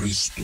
Cristo.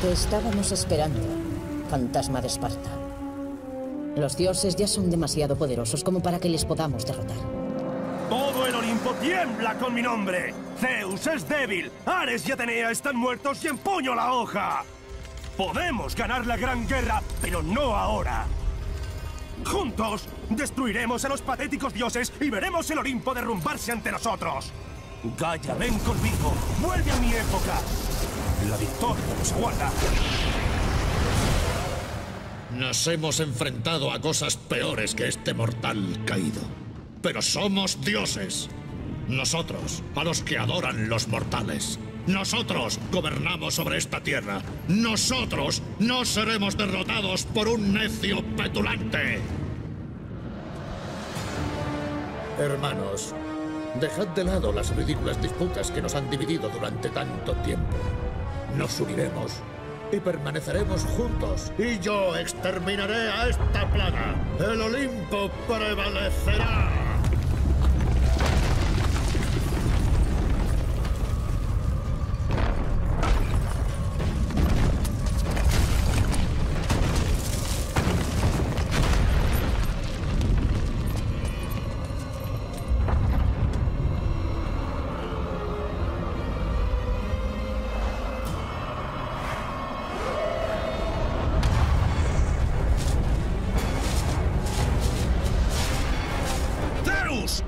Te estábamos esperando, fantasma de Esparta. Los dioses ya son demasiado poderosos como para que les podamos derrotar. Todo el Olimpo tiembla con mi nombre. Zeus es débil. Ares y Atenea están muertos y empuño la hoja. Podemos ganar la gran guerra, pero no ahora. Juntos destruiremos a los patéticos dioses y veremos el Olimpo derrumbarse ante nosotros. Gaia, ven conmigo. Vuelve a mi época. La victoria nos aguarda. Nos hemos enfrentado a cosas peores que este mortal caído. Pero somos dioses. Nosotros, a los que adoran los mortales. Nosotros gobernamos sobre esta tierra. Nosotros no seremos derrotados por un necio petulante. Hermanos, dejad de lado las ridículas disputas que nos han dividido durante tanto tiempo. Nos uniremos y permaneceremos juntos. Y yo exterminaré a esta plaga. El Olimpo prevalecerá.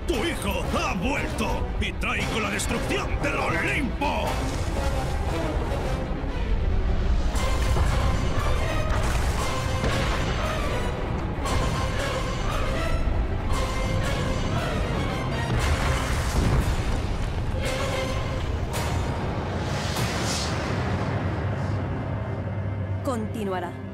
¡Tu hijo ha vuelto! ¡Y traigo la destrucción del Olimpo! Continuará.